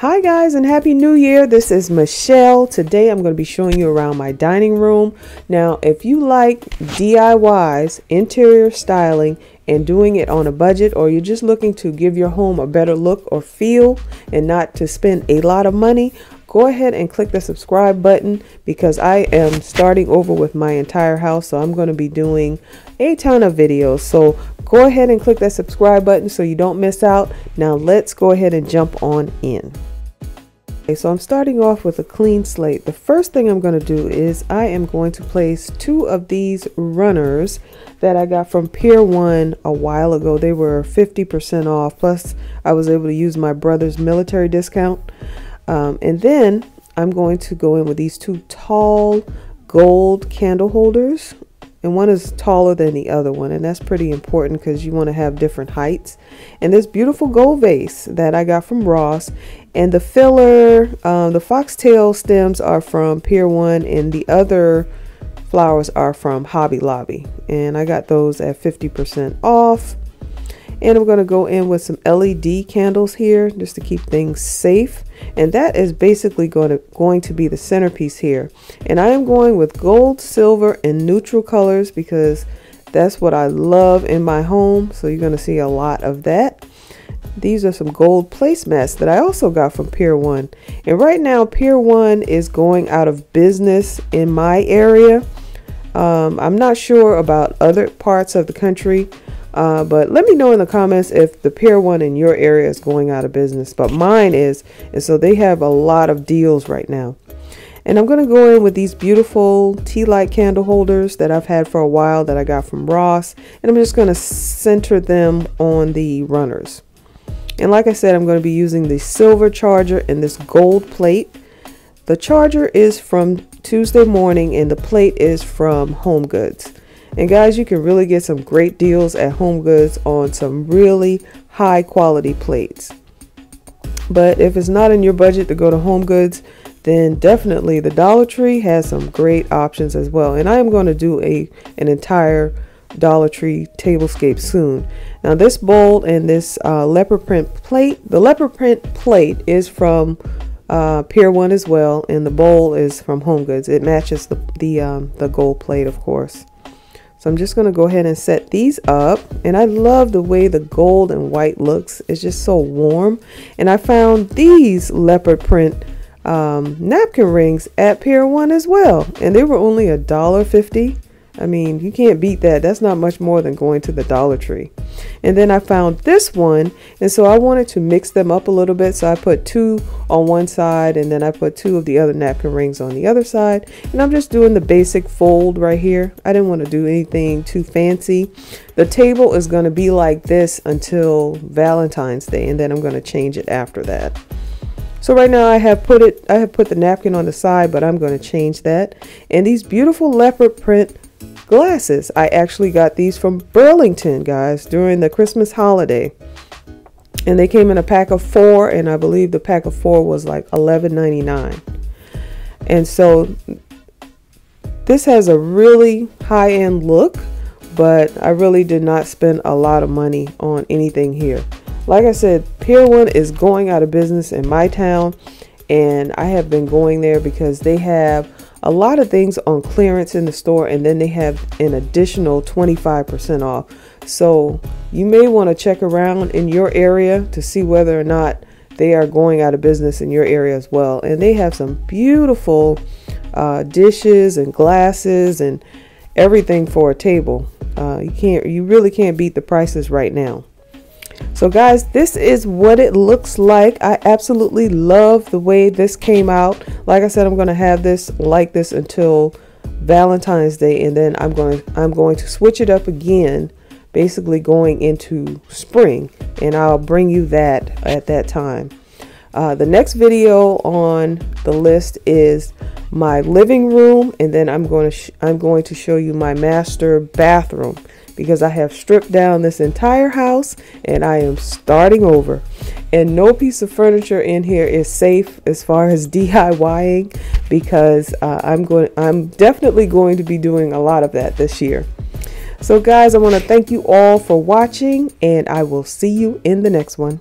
Hi guys and happy new year. This is Michelle. Today I'm going to be showing you around my dining room. Now if you like DIYs, interior styling and doing it on a budget or you're just looking to give your home a better look or feel and not to spend a lot of money, go ahead and click the subscribe button because I am starting over with my entire house so I'm going to be doing a ton of videos so go ahead and click that subscribe button so you don't miss out now let's go ahead and jump on in Okay, so I'm starting off with a clean slate. The first thing I'm going to do is I am going to place two of these runners that I got from Pier 1 a while ago. They were 50% off. Plus, I was able to use my brother's military discount. Um, and then I'm going to go in with these two tall gold candle holders. And one is taller than the other one and that's pretty important because you want to have different heights. And this beautiful gold vase that I got from Ross and the filler um, the foxtail stems are from Pier 1 and the other flowers are from Hobby Lobby. And I got those at 50% off and I'm going to go in with some LED candles here just to keep things safe. And that is basically going to going to be the centerpiece here. And I am going with gold silver and neutral colors because that's what I love in my home. So you're going to see a lot of that. These are some gold placemats that I also got from Pier 1 and right now Pier 1 is going out of business in my area. Um, I'm not sure about other parts of the country uh, but let me know in the comments if the Pier 1 in your area is going out of business. But mine is. And so they have a lot of deals right now. And I'm going to go in with these beautiful tea light candle holders that I've had for a while that I got from Ross. And I'm just going to center them on the runners. And like I said, I'm going to be using the silver charger and this gold plate. The charger is from Tuesday morning and the plate is from Home Goods. And guys, you can really get some great deals at Home Goods on some really high quality plates. But if it's not in your budget to go to Home Goods, then definitely the Dollar Tree has some great options as well. And I am going to do a an entire Dollar Tree tablescape soon. Now this bowl and this uh, leopard print plate, the leopard print plate is from uh, Pier 1 as well, and the bowl is from Home Goods. It matches the, the, um, the gold plate, of course. So I'm just going to go ahead and set these up. And I love the way the gold and white looks. It's just so warm. And I found these leopard print um, napkin rings at Pier 1 as well. And they were only a dollar fifty. I mean, you can't beat that. That's not much more than going to the Dollar Tree. And then I found this one, and so I wanted to mix them up a little bit. So I put two on one side, and then I put two of the other napkin rings on the other side. And I'm just doing the basic fold right here. I didn't want to do anything too fancy. The table is going to be like this until Valentine's Day, and then I'm going to change it after that. So right now I have put it, I have put the napkin on the side, but I'm going to change that. And these beautiful leopard print glasses. I actually got these from Burlington, guys, during the Christmas holiday. And they came in a pack of four, and I believe the pack of four was like $11.99. And so this has a really high-end look, but I really did not spend a lot of money on anything here. Like I said, Pier 1 is going out of business in my town, and I have been going there because they have a lot of things on clearance in the store and then they have an additional 25% off. So you may want to check around in your area to see whether or not they are going out of business in your area as well. And they have some beautiful uh, dishes and glasses and everything for a table. Uh, you can't, you really can't beat the prices right now. So guys, this is what it looks like. I absolutely love the way this came out. Like I said, I'm going to have this like this until Valentine's Day and then I'm going I'm going to switch it up again basically going into spring and I'll bring you that at that time. Uh, the next video on the list is my living room and then I'm going to I'm going to show you my master bathroom because I have stripped down this entire house and I am starting over. And no piece of furniture in here is safe as far as DIYing because uh, I'm going I'm definitely going to be doing a lot of that this year. So guys, I want to thank you all for watching and I will see you in the next one.